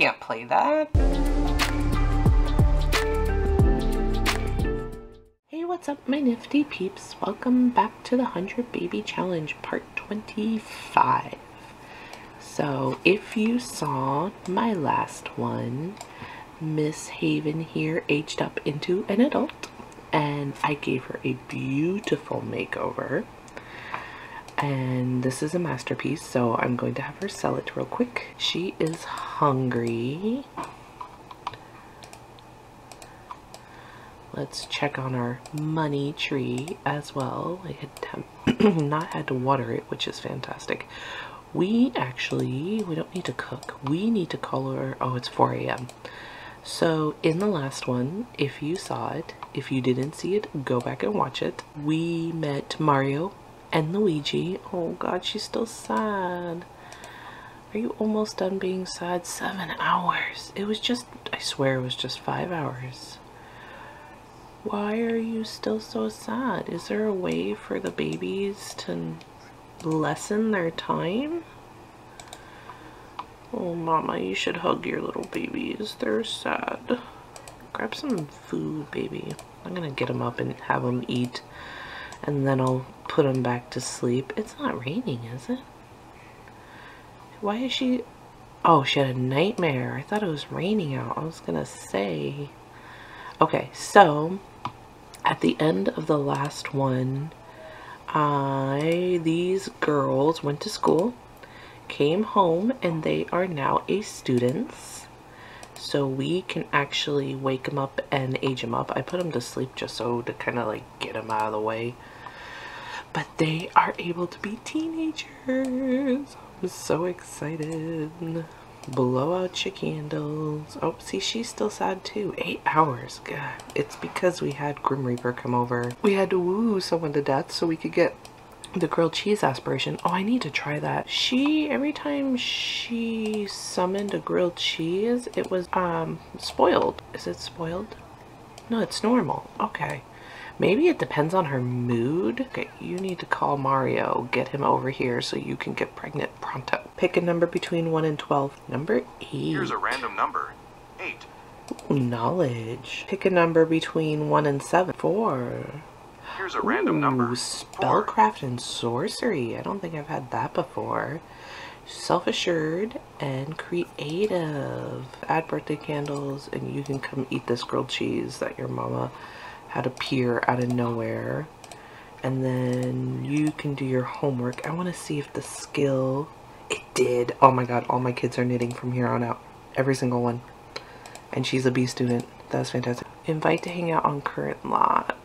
can't play that. Hey, what's up, my nifty peeps? Welcome back to the 100 Baby Challenge, part 25. So, if you saw my last one, Miss Haven here aged up into an adult, and I gave her a beautiful makeover. And this is a masterpiece, so I'm going to have her sell it real quick. She is hungry. Let's check on our money tree as well. I had not had to water it, which is fantastic. We actually, we don't need to cook. We need to call her, oh, it's 4 a.m. So in the last one, if you saw it, if you didn't see it, go back and watch it. We met Mario and Luigi. Oh God, she's still sad. Are you almost done being sad? Seven hours. It was just, I swear it was just five hours. Why are you still so sad? Is there a way for the babies to lessen their time? Oh, Mama, you should hug your little babies. They're sad. Grab some food, baby. I'm gonna get them up and have them eat. And then I'll put them back to sleep. It's not raining, is it? Why is she... Oh, she had a nightmare. I thought it was raining out. I was gonna say... Okay, so at the end of the last one, I these girls went to school, came home, and they are now a students. So we can actually wake them up and age them up. I put them to sleep just so to kind of like get them out of the way. But they are able to be teenagers. I'm so excited blow out your candles. Oh, see, she's still sad too. Eight hours. God, it's because we had Grim Reaper come over. We had to woo someone to death so we could get the grilled cheese aspiration. Oh, I need to try that. She, every time she summoned a grilled cheese, it was, um, spoiled. Is it spoiled? No, it's normal. Okay. Maybe it depends on her mood. Okay, you need to call Mario. Get him over here so you can get pregnant pronto. Pick a number between 1 and 12. Number 8. Here's a random number. 8. Ooh, knowledge. Pick a number between 1 and 7. 4. Here's a random number. Spellcraft and sorcery. I don't think I've had that before. Self-assured and creative. Add birthday candles and you can come eat this grilled cheese that your mama had appear out of nowhere. And then you can do your homework. I want to see if the skill... It did. Oh my god, all my kids are knitting from here on out. Every single one. And she's a B student. That's fantastic. Invite to hang out on current lot.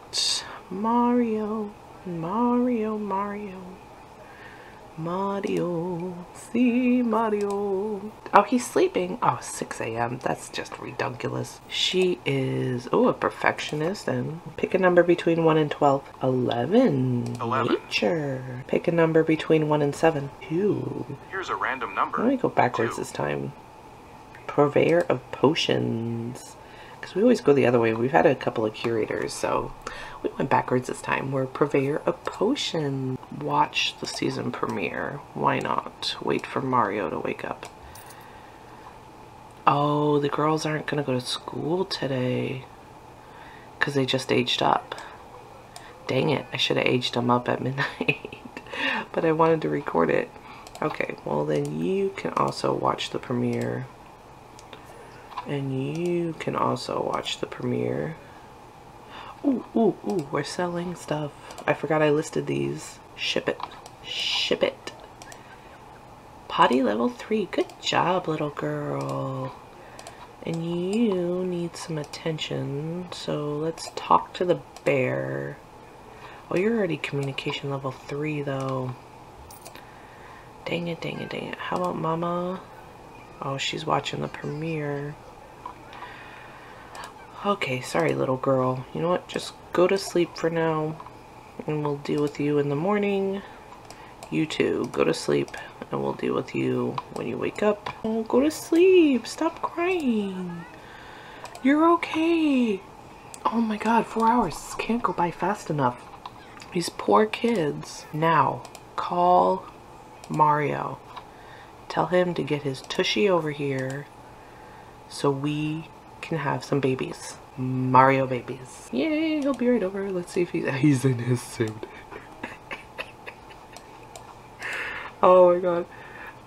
Mario. Mario, Mario. Mario, see Mario. Oh, he's sleeping. Oh, 6 a.m. That's just redunculous. She is, oh, a perfectionist. And pick a number between 1 and 12. 11. 11. Nature. Pick a number between 1 and 7. 2. Here's a random number. Let me go backwards Two. this time. Purveyor of potions. Because we always go the other way. We've had a couple of curators, so we went backwards this time. We're purveyor of potion. Watch the season premiere. Why not? Wait for Mario to wake up. Oh, the girls aren't going to go to school today. Because they just aged up. Dang it, I should have aged them up at midnight. but I wanted to record it. Okay, well then you can also watch the premiere. And you can also watch the premiere. Ooh, ooh, ooh, we're selling stuff. I forgot I listed these. Ship it. Ship it. Potty level 3. Good job, little girl. And you need some attention, so let's talk to the bear. Oh, you're already communication level 3, though. Dang it, dang it, dang it. How about Mama? Oh, she's watching the premiere. Okay, sorry little girl. You know what? Just go to sleep for now and we'll deal with you in the morning. You too, go to sleep and we'll deal with you when you wake up. Oh, go to sleep. Stop crying. You're okay. Oh my god, four hours can't go by fast enough. These poor kids. Now, call Mario. Tell him to get his tushy over here so we can have some babies. Mario babies. Yay, he'll be right over. Let's see if he's, he's in his suit. oh my god.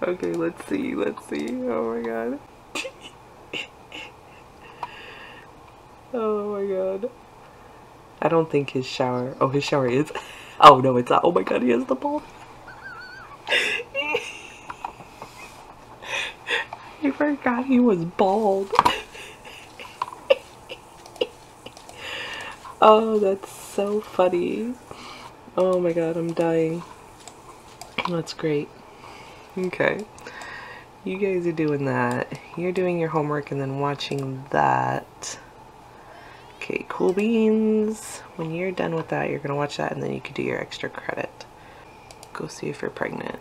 Okay, let's see, let's see. Oh my god. oh my god. I don't think his shower, oh his shower is, oh no it's not. Oh my god, he has the ball. I forgot he was bald. Oh, that's so funny. Oh my god, I'm dying. That's great. Okay. You guys are doing that. You're doing your homework and then watching that. Okay, cool beans. When you're done with that, you're going to watch that and then you can do your extra credit. Go see if you're pregnant.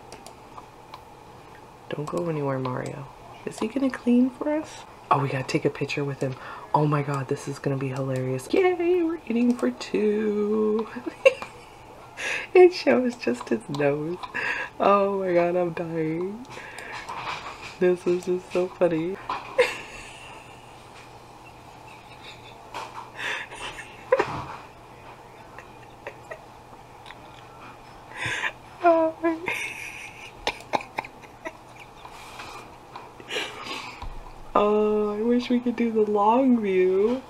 Don't go anywhere, Mario. Is he gonna clean for us? Oh, we gotta take a picture with him. Oh my god, this is gonna be hilarious. Yay, we're eating for two. it shows just his nose. Oh my god, I'm dying. This is just so funny. Oh, I wish we could do the long view.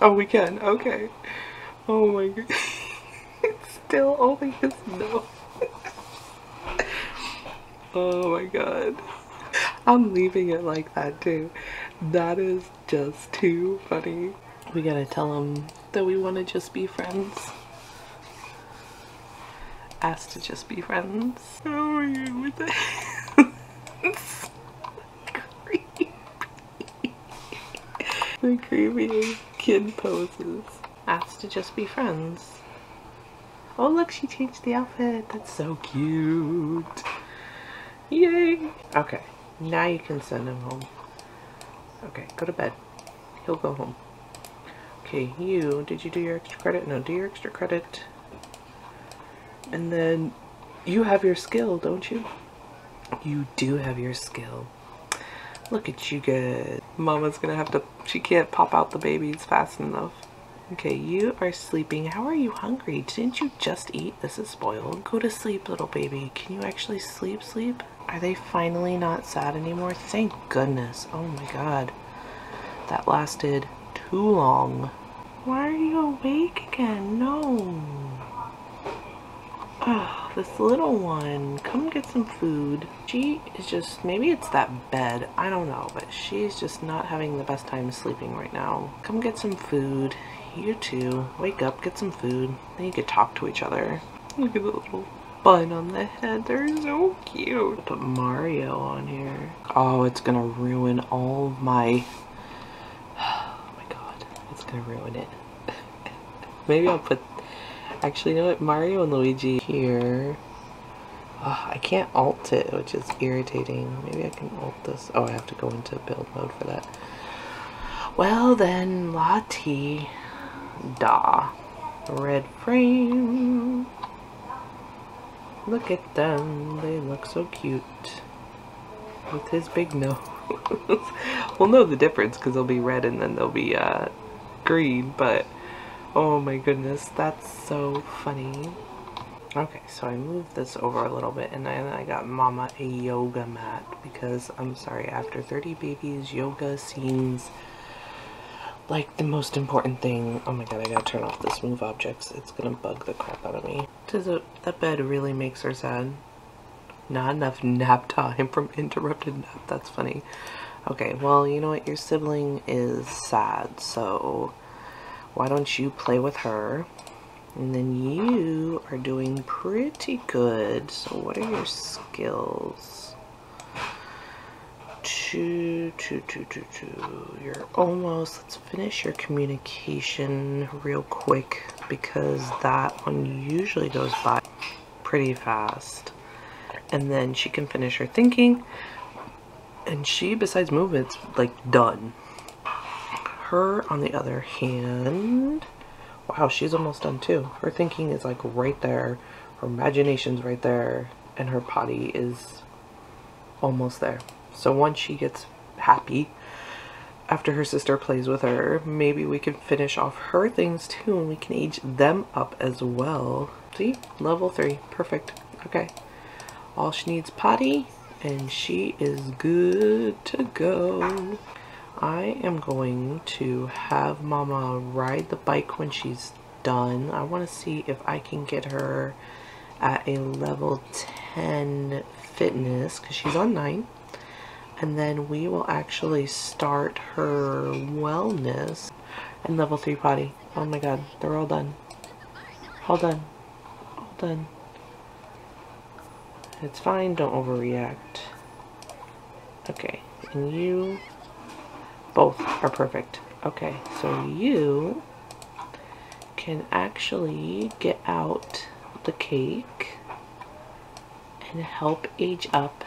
Oh, we can. Okay. Oh my god. it's still only his nose. oh my god. I'm leaving it like that too. That is just too funny. We gotta tell him that we want to just be friends. Ask to just be friends. Oh my god, what the the creepy kid poses. Asked to just be friends. Oh look, she changed the outfit. That's so cute. Yay. Okay, now you can send him home. Okay, go to bed. He'll go home. Okay, you, did you do your extra credit? No, do your extra credit. And then you have your skill, don't you? You do have your skill. Look at you good. Mama's gonna have to, she can't pop out the babies fast enough. Okay, you are sleeping. How are you hungry? Didn't you just eat? This is spoiled. Go to sleep, little baby. Can you actually sleep, sleep? Are they finally not sad anymore? Thank goodness. Oh my god. That lasted too long. Why are you awake again? No. Oh, this little one. Come get some food. She is just, maybe it's that bed. I don't know, but she's just not having the best time sleeping right now. Come get some food. You too. Wake up, get some food. Then you could talk to each other. Look at the little bun on the head. They're so cute. Put Mario on here. Oh, it's gonna ruin all my... Oh my god. It's gonna ruin it. Maybe I'll put Actually, you know what? Mario and Luigi here. Oh, I can't alt it, which is irritating. Maybe I can alt this. Oh, I have to go into build mode for that. Well then, Lati Da. Red frame. Look at them. They look so cute. With his big nose. we'll know the difference because they'll be red and then they'll be uh, green, but Oh my goodness, that's so funny. Okay, so I moved this over a little bit and then I got mama a yoga mat because I'm sorry, after 30 babies, yoga seems like the most important thing. Oh my god, I gotta turn off this move objects. It's gonna bug the crap out of me. Does it, that bed really makes her sad? Not enough nap time from interrupted nap. That's funny. Okay, well, you know what? Your sibling is sad, so why don't you play with her? And then you are doing pretty good. So what are your skills? Two, two, two, two, two. You're almost, let's finish your communication real quick because that one usually goes by pretty fast. And then she can finish her thinking. And she, besides movements, like done her, on the other hand, wow, she's almost done too. Her thinking is like right there, her imagination's right there, and her potty is almost there. So once she gets happy after her sister plays with her. Maybe we can finish off her things too and we can age them up as well. See? Level 3. Perfect. Okay. All she needs potty and she is good to go. I am going to have Mama ride the bike when she's done. I want to see if I can get her at a level 10 fitness because she's on 9 and then we will actually start her wellness and level 3 potty. Oh my god, they're all done. All done. All done. It's fine, don't overreact. Okay, and you both are perfect. Okay, so you can actually get out the cake and help age up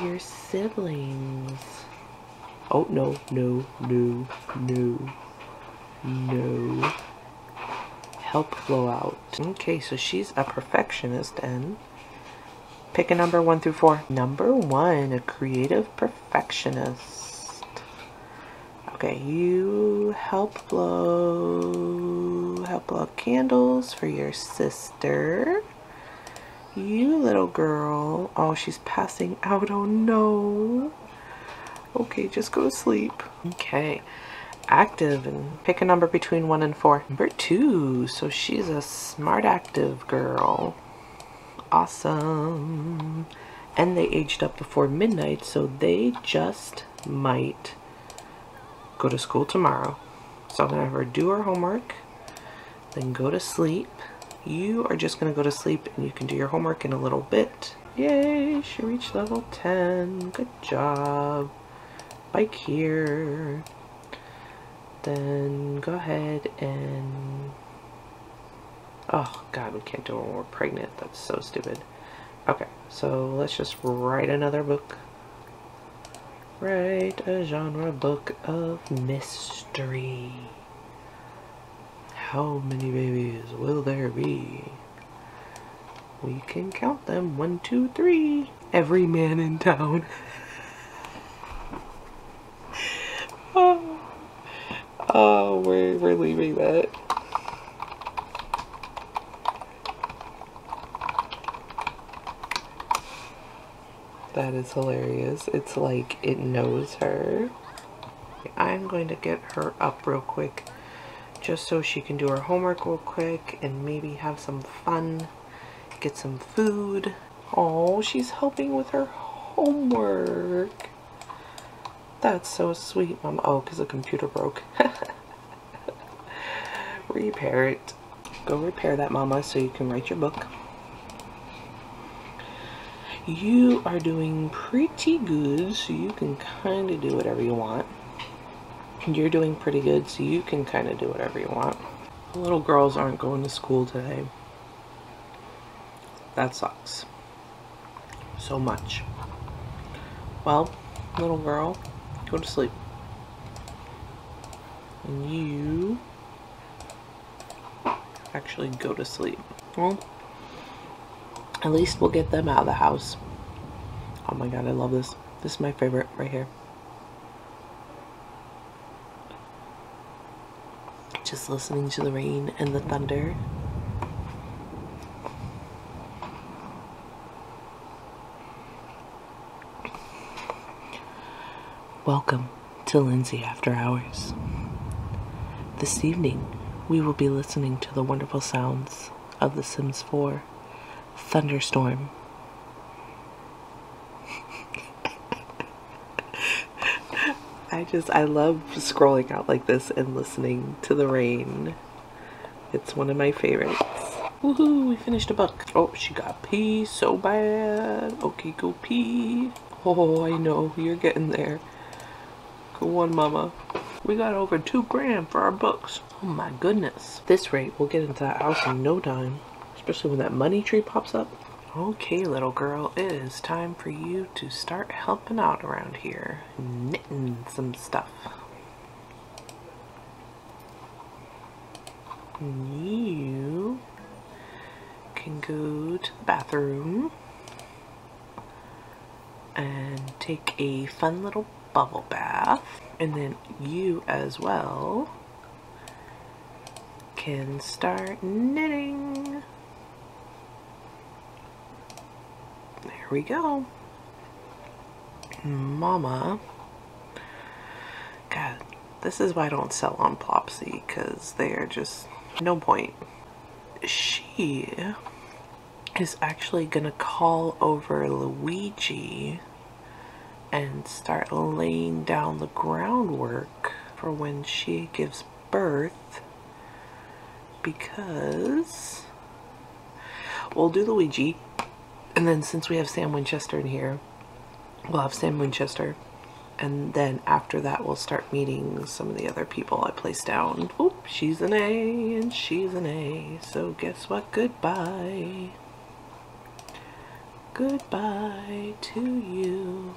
your siblings. Oh, no, no, no, no, no. Help flow out. Okay, so she's a perfectionist and pick a number one through four. Number one, a creative perfectionist. Okay, you help blow, help blow candles for your sister. You little girl. Oh, she's passing out. Oh no. Okay, just go to sleep. Okay. Active and pick a number between one and four. Number two. So she's a smart active girl. Awesome. And they aged up before midnight, so they just might go to school tomorrow. So I'm going to have her do her homework, then go to sleep. You are just going to go to sleep and you can do your homework in a little bit. Yay, she reached level 10. Good job. Bike here. Then go ahead and... Oh, God, we can't do it when we're pregnant. That's so stupid. Okay, so let's just write another book. Write a genre book of mystery. How many babies will there be? We can count them. One, two, three. Every man in town. oh, oh we're, we're leaving that. That is hilarious. It's like it knows her. I'm going to get her up real quick just so she can do her homework real quick and maybe have some fun, get some food. Oh, she's helping with her homework. That's so sweet, Mom. Oh, because the computer broke. repair it. Go repair that, Mama, so you can write your book. You are doing pretty good, so you can kind of do whatever you want. You're doing pretty good, so you can kind of do whatever you want. The little girls aren't going to school today. That sucks. So much. Well, little girl, go to sleep. And you actually go to sleep. Well, at least we'll get them out of the house. Oh my god, I love this. This is my favorite right here. Just listening to the rain and the thunder. Welcome to Lyndsey After Hours. This evening, we will be listening to the wonderful sounds of The Sims 4 Thunderstorm. I just, I love scrolling out like this and listening to the rain. It's one of my favorites. Woohoo, we finished a book. Oh, she got pee so bad. Okay, go pee. Oh, I know, you're getting there. Go on, mama. We got over two grand for our books. Oh my goodness. This rate, we'll get into that house in no time. Especially when that money tree pops up. Okay, little girl, it is time for you to start helping out around here. Knitting some stuff. You can go to the bathroom and take a fun little bubble bath. And then you as well can start knitting. We go. Mama. God, this is why I don't sell on Plopsy, because they are just no point. She is actually gonna call over Luigi and start laying down the groundwork for when she gives birth because we'll do Luigi and then since we have Sam Winchester in here we'll have Sam Winchester and then after that we'll start meeting some of the other people I placed down. Oop, she's an A and she's an A, so guess what? Goodbye. Goodbye to you.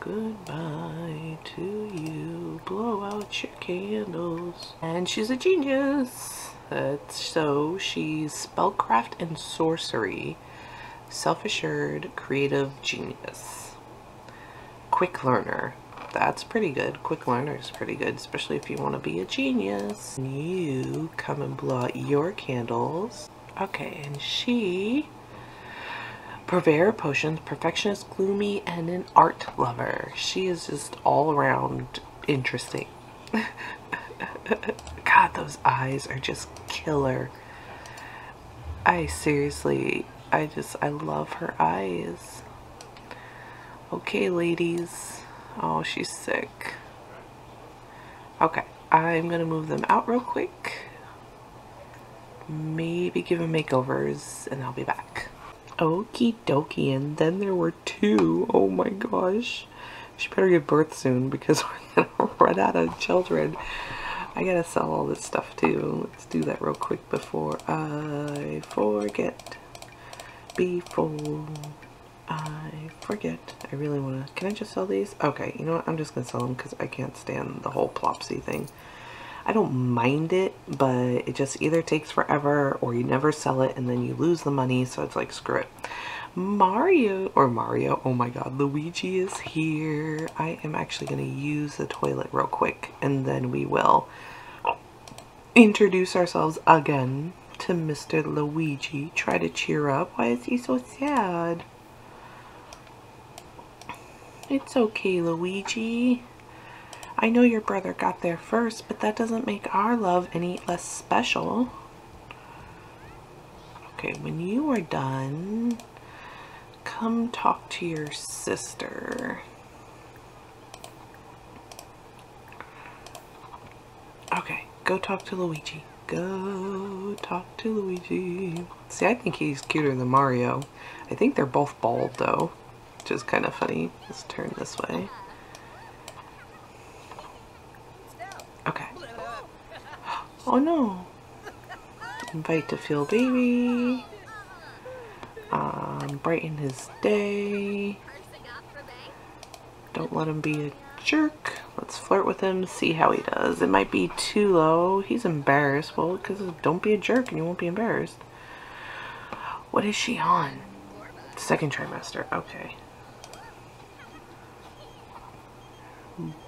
Goodbye to you. Blow out your candles. And she's a genius. That's so she's spellcraft and sorcery. Self-assured, creative genius. Quick learner. That's pretty good. Quick learner is pretty good, especially if you want to be a genius. You come and blow out your candles. Okay, and she purveyor of potions, perfectionist, gloomy, and an art lover. She is just all around interesting. God, those eyes are just killer. I seriously, I just, I love her eyes. Okay, ladies. Oh, she's sick. Okay, I'm gonna move them out real quick. Maybe give them makeovers, and I'll be back. Okie dokie, and then there were two. Oh my gosh. She better give birth soon because we're gonna run out of children. I gotta sell all this stuff too. Let's do that real quick before I forget. Before I forget. I really wanna. Can I just sell these? Okay, you know what? I'm just gonna sell them because I can't stand the whole Plopsy thing. I don't mind it, but it just either takes forever or you never sell it and then you lose the money. So it's like, screw it. Mario, or Mario, oh my god, Luigi is here. I am actually going to use the toilet real quick and then we will introduce ourselves again to Mr. Luigi. Try to cheer up. Why is he so sad? It's okay, Luigi. I know your brother got there first, but that doesn't make our love any less special. Okay, when you are done, come talk to your sister. Okay, go talk to Luigi. Go talk to Luigi. See, I think he's cuter than Mario. I think they're both bald, though, which is kind of funny. Let's turn this way. Okay. Oh no. Invite to feel baby. Um, brighten his day. Don't let him be a jerk. Let's flirt with him, see how he does. It might be too low. He's embarrassed. Well, because don't be a jerk and you won't be embarrassed. What is she on? Second trimester. Okay.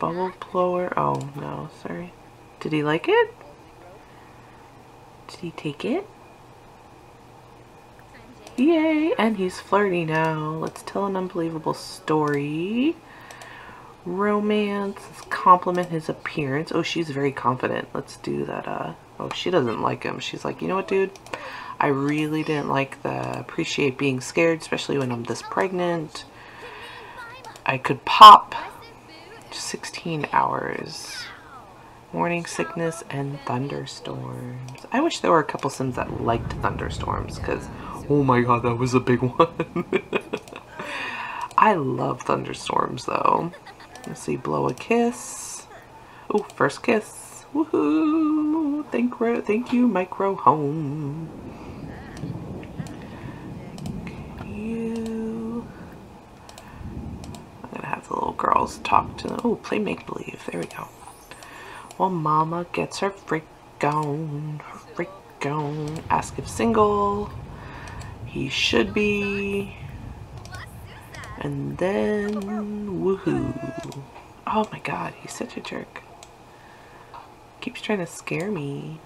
Bubble blower. Oh, no. Sorry. Did he like it? Did he take it? Yay! And he's flirty now. Let's tell an unbelievable story. Romance. Compliment his appearance. Oh, she's very confident. Let's do that. Uh, oh, she doesn't like him. She's like, you know what, dude? I really didn't like the appreciate being scared, especially when I'm this pregnant. I could pop 16 hours. Morning sickness and thunderstorms. I wish there were a couple sims that liked thunderstorms because, oh my god, that was a big one. I love thunderstorms though. Let's see, blow a kiss. Oh, first kiss. Woohoo! Thank, thank you, Micro Home. You. I'm gonna have the little girls talk to them. Oh, play make believe. There we go. Well, Mama gets her freak on. Freak on. Ask if single. He should be. And then, woohoo. Oh my god, he's such a jerk. Keeps trying to scare me.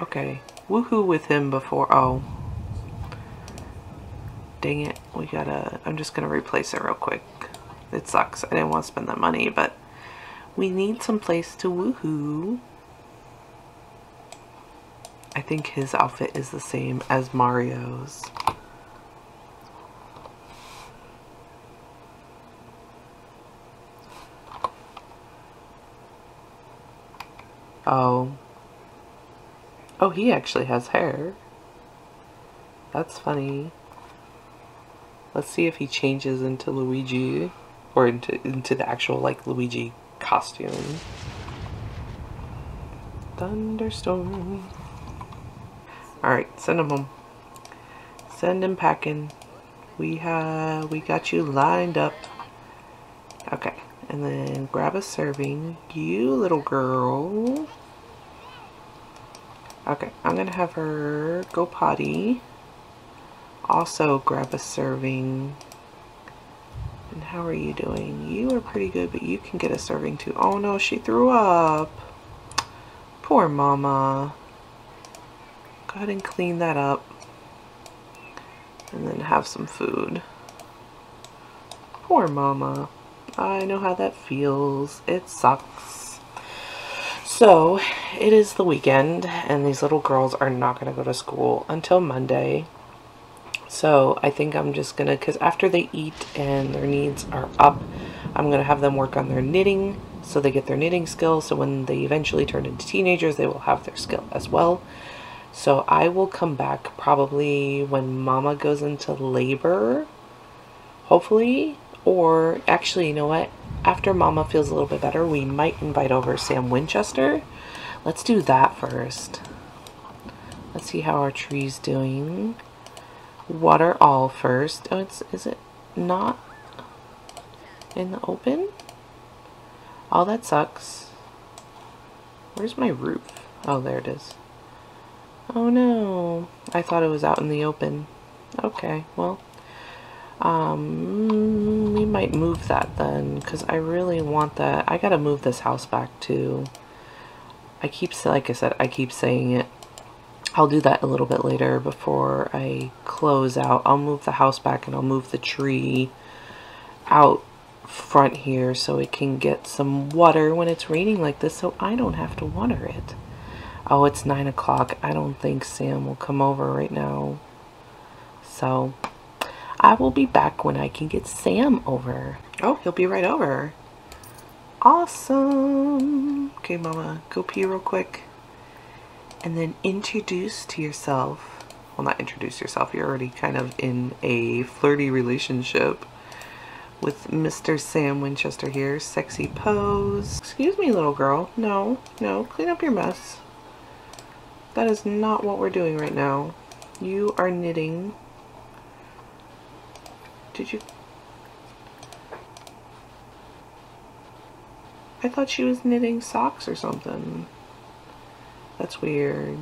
Okay. Woohoo with him before. Oh. Dang it. We gotta. I'm just gonna replace it real quick. It sucks. I didn't want to spend that money, but we need some place to woohoo. I think his outfit is the same as Mario's. Oh. Oh, he actually has hair. That's funny. Let's see if he changes into Luigi or into into the actual like Luigi costume. Thunderstorm. Alright, send him home. Send him packing. We have we got you lined up. Okay. And then grab a serving. You little girl. Okay, I'm gonna have her go potty. Also grab a serving. And how are you doing? You are pretty good, but you can get a serving too. Oh no, she threw up. Poor mama. Go ahead and clean that up. And then have some food. Poor mama. I know how that feels. It sucks. So, it is the weekend, and these little girls are not going to go to school until Monday. So, I think I'm just going to, because after they eat and their needs are up, I'm going to have them work on their knitting so they get their knitting skills. So, when they eventually turn into teenagers, they will have their skill as well. So, I will come back probably when mama goes into labor, hopefully, or actually, you know what? After Mama feels a little bit better, we might invite over Sam Winchester. Let's do that first. Let's see how our tree's doing. Water all first. Oh, it's is it not in the open? Oh, that sucks. Where's my roof? Oh, there it is. Oh no. I thought it was out in the open. Okay, well, um, we might move that then, because I really want that. I gotta move this house back too. I keep, like I said, I keep saying it. I'll do that a little bit later before I close out. I'll move the house back and I'll move the tree out front here so it can get some water when it's raining like this so I don't have to water it. Oh, it's 9 o'clock. I don't think Sam will come over right now. So, I will be back when I can get Sam over. Oh, he'll be right over. Awesome. Okay, Mama, go pee real quick. And then introduce to yourself. Well, not introduce yourself. You're already kind of in a flirty relationship with Mr. Sam Winchester here. Sexy pose. Excuse me, little girl. No, no, clean up your mess. That is not what we're doing right now. You are knitting did you? I thought she was knitting socks or something. That's weird.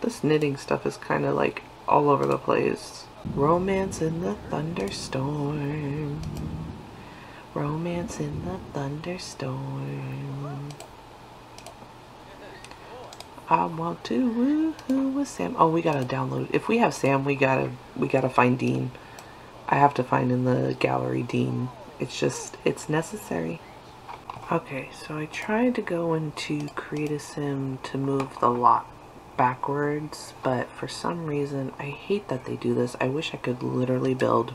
This knitting stuff is kind of like all over the place. Romance in the thunderstorm. Romance in the thunderstorm. I want to woohoo with Sam. Oh, we gotta download. If we have Sam, we gotta we gotta find Dean. I have to find in the gallery Dean. It's just, it's necessary. Okay, so I tried to go into create a sim to move the lot backwards, but for some reason, I hate that they do this. I wish I could literally build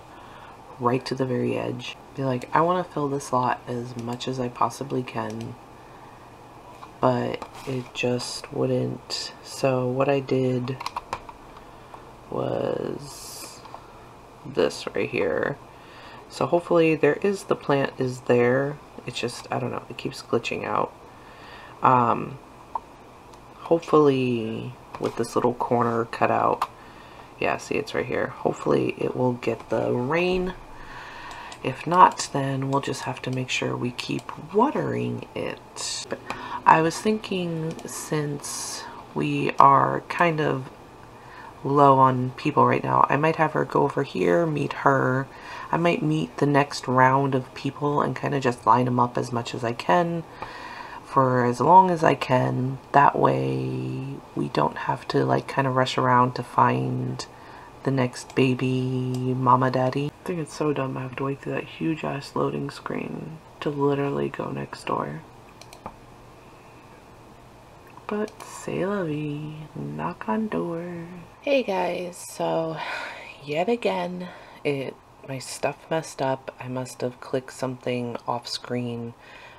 right to the very edge. Be like, I want to fill this lot as much as I possibly can, but it just wouldn't. So what I did was this right here. So hopefully there is, the plant is there. It's just, I don't know, it keeps glitching out. Um, hopefully with this little corner cut out, yeah, see it's right here. Hopefully it will get the rain. If not, then we'll just have to make sure we keep watering it. But I was thinking since we are kind of low on people right now. I might have her go over here, meet her. I might meet the next round of people and kind of just line them up as much as I can for as long as I can. That way we don't have to like kind of rush around to find the next baby mama daddy. I think it's so dumb I have to wait through that huge ass loading screen to literally go next door. But say vie, knock on door. Hey guys, so yet again, it my stuff messed up. I must have clicked something off screen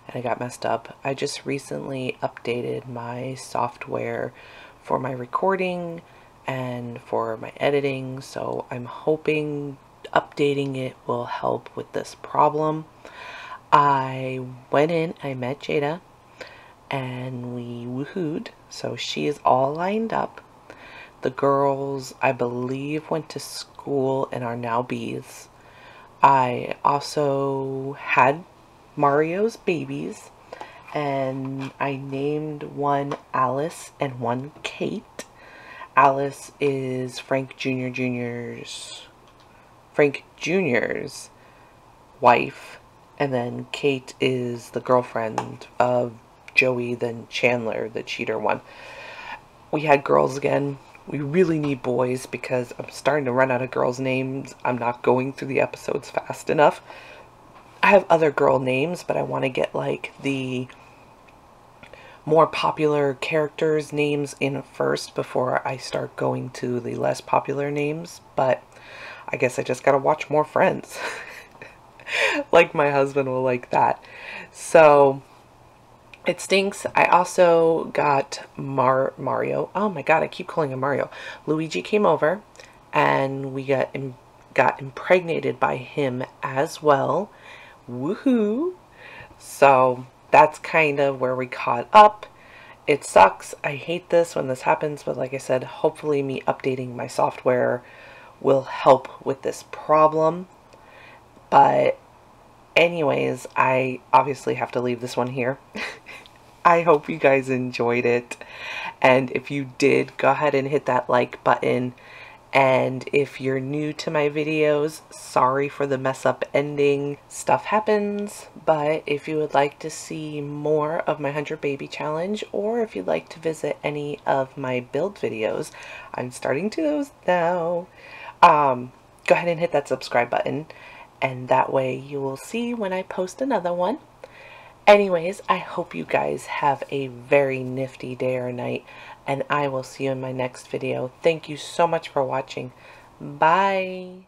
and I got messed up. I just recently updated my software for my recording and for my editing, so I'm hoping updating it will help with this problem. I went in, I met Jada, and we woohooed. So she is all lined up. The girls, I believe, went to school and are now bees. I also had Mario's babies and I named one Alice and one Kate. Alice is Frank Jr. Jr.'s Frank Jr.'s wife and then Kate is the girlfriend of Joey than Chandler, the cheater one. We had girls again. We really need boys because I'm starting to run out of girls' names. I'm not going through the episodes fast enough. I have other girl names, but I want to get like the more popular characters' names in first before I start going to the less popular names. But I guess I just gotta watch more Friends. like my husband will like that. So it stinks. I also got Mar Mario. Oh my god, I keep calling him Mario. Luigi came over and we got Im got impregnated by him as well. Woohoo! So that's kind of where we caught up. It sucks. I hate this when this happens, but like I said, hopefully me updating my software will help with this problem. But anyways, I obviously have to leave this one here. I hope you guys enjoyed it. And if you did, go ahead and hit that like button. And if you're new to my videos, sorry for the mess up ending. Stuff happens, but if you would like to see more of my 100 Baby Challenge, or if you'd like to visit any of my build videos, I'm starting to those now. Um, go ahead and hit that subscribe button, and that way you will see when I post another one. Anyways, I hope you guys have a very nifty day or night, and I will see you in my next video. Thank you so much for watching. Bye.